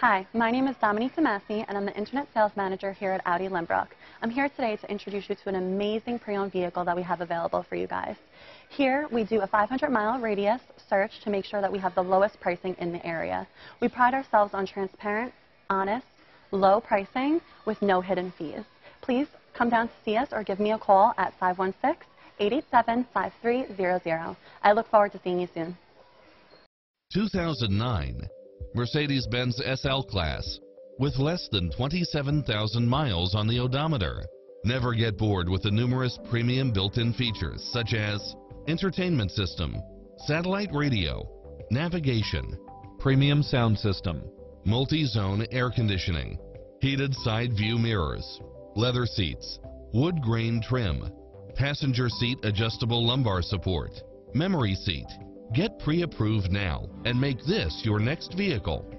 Hi, my name is Dominique Massey, and I'm the Internet Sales Manager here at Audi Lynbrook. I'm here today to introduce you to an amazing pre-owned vehicle that we have available for you guys. Here, we do a 500-mile radius search to make sure that we have the lowest pricing in the area. We pride ourselves on transparent, honest, low pricing with no hidden fees. Please come down to see us or give me a call at 516-887-5300. I look forward to seeing you soon. 2009 Mercedes-Benz SL Class with less than 27,000 miles on the odometer. Never get bored with the numerous premium built-in features such as entertainment system, satellite radio, navigation, premium sound system, multi-zone air conditioning, heated side view mirrors, leather seats, wood grain trim, passenger seat adjustable lumbar support, memory seat. Get pre-approved now and make this your next vehicle.